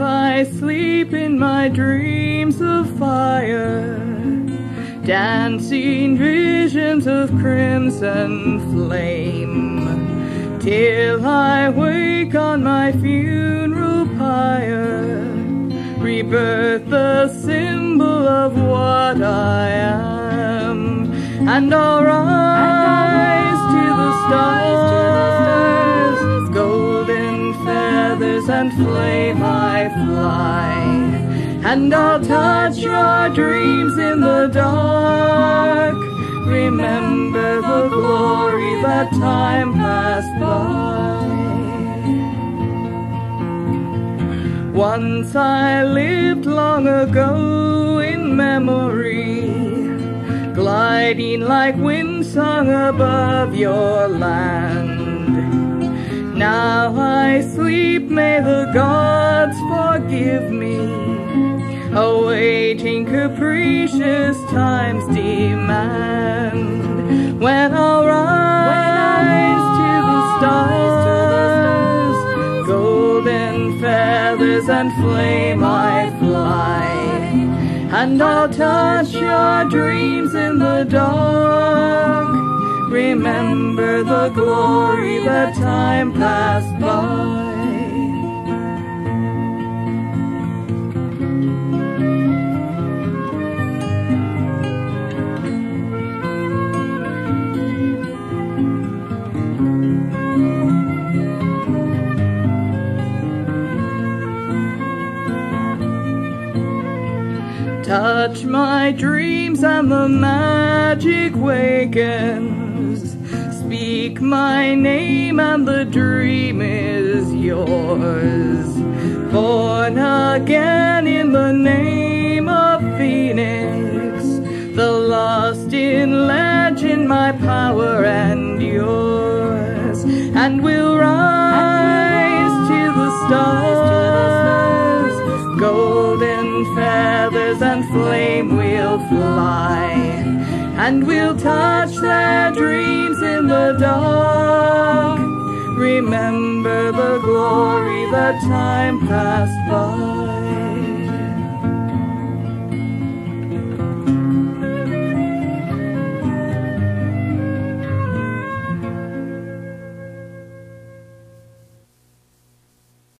in my dreams of fire, dancing visions of crimson flame, till I wake on my funeral pyre, rebirth the symbol of what I am, and I'll and flame I fly, and I'll touch your dreams in the dark. Remember the glory that time passed by. Once I lived long ago in memory, gliding like wind sung above your land. Now I sleep, may the gods forgive me, awaiting capricious time's demand. When I'll rise to the stars, golden feathers and flame I fly, and I'll touch your dreams in the dark. Remember the glory that time passed by. Touch my dreams and the magic wakens. Speak my name and the dream is yours. Born again in the name of Phoenix, the lost in legend, my power and yours. And we'll and we'll touch their dreams in the dark. Remember the glory that time passed by.